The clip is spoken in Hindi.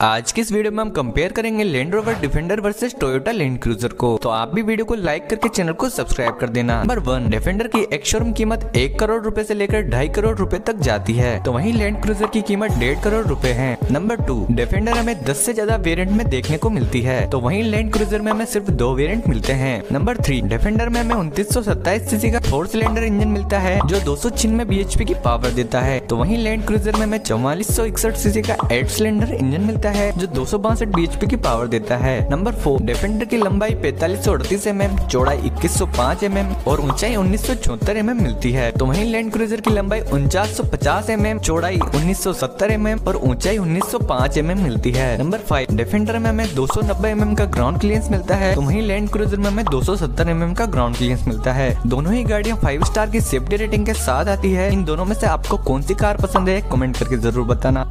आज की इस वीडियो में हम कंपेयर करेंगे Land Rover Defender versus Toyota Land Cruiser को। तो आप भी वीडियो को लाइक करके चैनल को सब्सक्राइब कर देना। नंबर वन डिफेंडर की एक शोरूम कीमत एक करोड़ रुपए से लेकर ढाई करोड़ रुपए तक जाती है। तो वहीं लैंड क्रूजर की कीमत डेढ़ करोड़ रुपए है। नंबर टू डिफेंडर हमें दस ऐसी ज़्यादा वेरियंट में देखने को मिलती है। तो वहीं लैंड क्रूजर में हमें सिर्फ़ दो वेरियंट मिलते हैं। नंबर थ्री डिफेंडर में हमें उन्तीस सौ सीसी का फोर सिलेंडर इंजन मिलता है, जो दो सौ छिन्नवे की पावर देता है। तो वहीं लैंड क्रूजर में हमें चौवालीस सौ इकसठ सीसी का एट सिलेंडर इंजन मिलता है जो दो सौ बासठ की पावर देता है। नंबर फोर डिफेंडर की लंबाई पैतालीस सौ अड़तीस एम एम चौड़ाई इक्कीस सौ पाँच एम एम और ऊंचाई उन्नीस सौ चौहत्तर एम एम मिलती है। तो वहीं लैंड क्रूजर की लंबाई उनचास सौ पचास एम एम चौड़ाई उन्नीस सौ सत्तर एम एम और ऊंचाई उन्नीस सौ पाँच एम एम मिलती है। नंबर फाइव डिफेंडर में हमें दो सौ नब्बे एम एम का ग्राउंड क्लियरेंस मिलता है। तो वहीं लैंड क्रूजर में हमें दो सौ सत्तर एम एम का ग्राउंड क्लियरेंस मिलता है। दोनों ही गाड़ियाँ फाइव स्टार की सेफ्टी रेटिंग के साथ आती है। इन दोनों में से आपको कौन सी कार पसंद है कमेंट करके ज़रूर बताना।